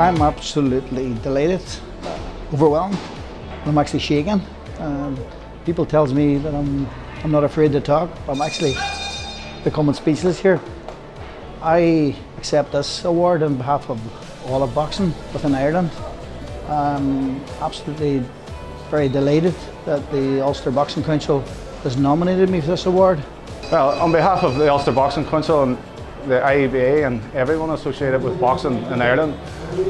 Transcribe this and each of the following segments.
I'm absolutely delighted, overwhelmed. I'm actually shaking. Um, people tells me that I'm, I'm not afraid to talk. I'm actually becoming speechless here. I accept this award on behalf of all of boxing within Ireland. I'm absolutely very delighted that the Ulster Boxing Council has nominated me for this award. Well, on behalf of the Ulster Boxing Council and the IABA and everyone associated with boxing in Ireland,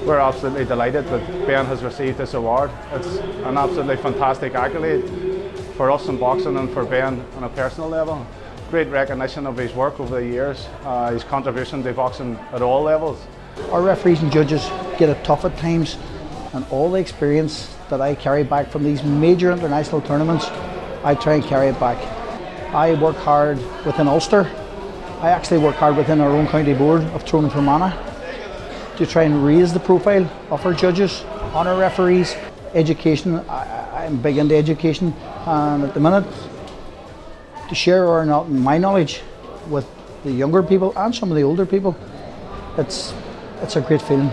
we're absolutely delighted that Ben has received this award. It's an absolutely fantastic accolade for us in boxing and for Ben on a personal level. Great recognition of his work over the years, uh, his contribution to boxing at all levels. Our referees and judges get it tough at times and all the experience that I carry back from these major international tournaments, I try and carry it back. I work hard within Ulster. I actually work hard within our own county board of Tyrone and Fermanagh to try and raise the profile of our judges, on our referees, education. I, am big into education and at the minute to share our, my knowledge with the younger people and some of the older people, it's, it's a great feeling.